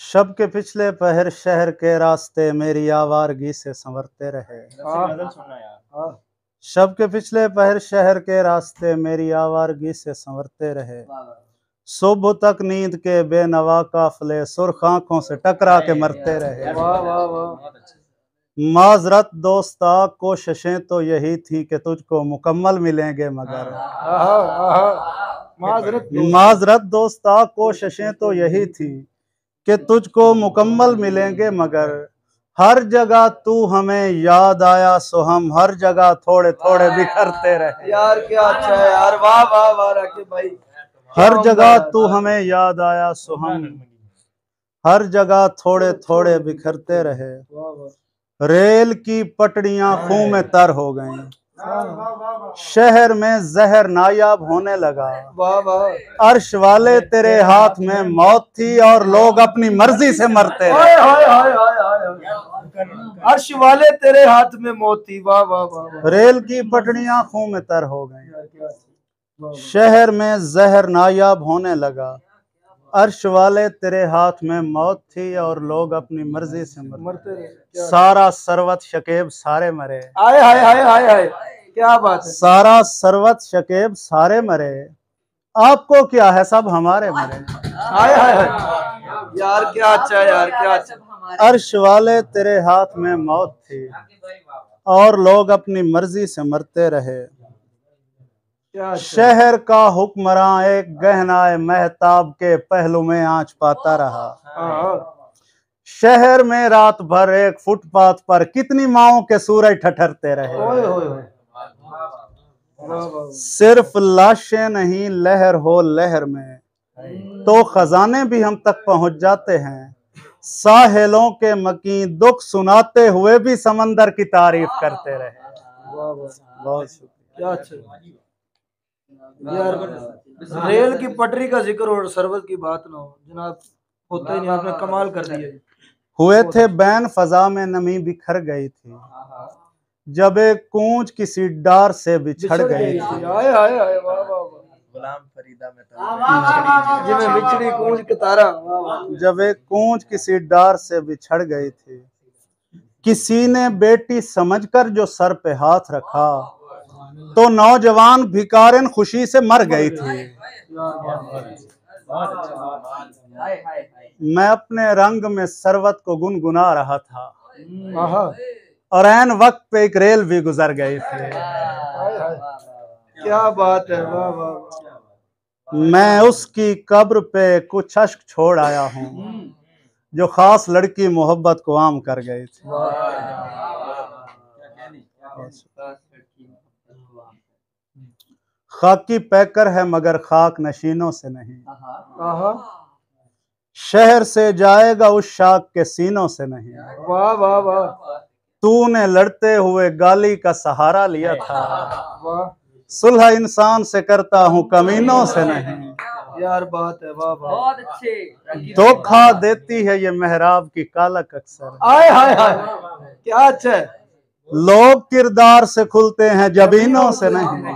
शब के पिछले पहर शहर के रास्ते मेरी आवारगी से संवरते रहे। शब के पिछले पहर शहर के रास्ते मेरी आवारगी से संवरते रहे। सुबह तक नींद के बेनवा काफले सुर्ख आँखों से टकरा के मरते रहे। वाह वाह वाह। माजरत दोस्ता कोशिशें तो यही थी कि तुझको मुकम्मल मिलेंगे मगर। माजरत माजरत दोस्ता कोशिशें तो यही थी कि तुझको मुकम्मल मिलेंगे मगर। हर जगह तू हमें याद आया सो हम हर जगह थोड़े थोड़े बिखरते रहे। यार क्या अच्छा है यार। वाह वाह वाह भाई। हर जगह तू हमें याद आया सो हम हर जगह थोड़े थोड़े बिखरते रहे। वाह वाह। रेल की पटड़ियाँ खूह में तर हो गईं। शहर में जहर नायाब होने लगा। अर्श वाले तेरे हाथ में मौत थी और लोग अपनी मर्ज़ी से मरते हाय हाय हाय हाय हाय। अर्श वाले तेरे हाथ में मौत थी। वाह वाह वाह रेल की पटड़ियाँ खूं में तर हो गईं। शहर में जहर नायाब होने लगा। अर्श वाले तेरे हाथ में मौत थी और लोग अपनी मर्ज़ी से मरते मरते रहे। सारा सरवत शकेब सारे मरे। हाय हाय हाय हाय हाय क्या बात है। सारा सरवत शकेब सारे मरे। आपको क्या है? सब हमारे मरे। हाय हाय हाय यार क्या अच्छा यार क्या अच्छा अर्श वाले तेरे हाथ में मौत थी और लोग अपनी मर्ज़ी से मरते रहे। शहर का हुक्मरान एक गहनाए महताब के पहलू में आँच पाता रहा। हाँ। शहर में रात भर एक फुटपाथ पर कितनी माओ के सूरज ठठरते रहे। ओए वाह सिर्फ़ लाशें नहीं लहर हो लहर में। तो खजाने भी हम तक पहुँच जाते हैं। साहिलों के मकी दुख सुनाते हुए भी समंदर की तारीफ़ करते रहे। वाह वाह। बहुत शुक्रिया। क्या यार रेल की पटरी का ज़िक्र और सरबत की बात ना हो। जनाब होते ही नहीं आपने कमाल कर दिया। हुए थे अच्छा। बैन फजा में नमी बिखर गई थी। हाँ, हाँ, हाँ। जब एक कूच किसी डार से बिछड़ गई थी। आए आए आए गुलाम फरीदा में तो जब एक कूच किसी डार से बिछड़ गई थी। किसी ने बेटी समझकर जो सर पे हाथ रखा तो नौजवान भिकारिन खुशी से मर गई थी। मैं अपने रंग में सरवत को गुनगुना रहा था। और एन वक्त पे एक रेल भी गुजर गई थी। क्या बात है वाह वाह वाह। मैं उसकी कब्र पे कुछ अश्क छोड़ आया हूँ जो खास लड़की मोहब्बत को आम कर गई थी। खाकी पैकर है मगर खाक नशीनों से नहीं। आहा। शहर से जाएगा उस शाख के सीनों से नहीं। वाह वाह वाह। तूने लड़ते हुए गाली का सहारा लिया था। सुलह इंसान से करता हूँ कमीनों से नहीं। यार बात है वाह वाह। बहुत अच्छे। धोखा देती है ये मेहराब की कालक अक्सर। आए हाय हाय क्या अच्छा है। लोग किरदार से खुलते हैं जबीनों से नहीं।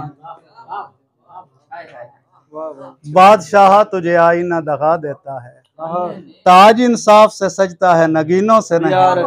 बादशाह तुझे आईना दगा देता है। ताज इंसाफ से सजता है नगीनों से यार नहीं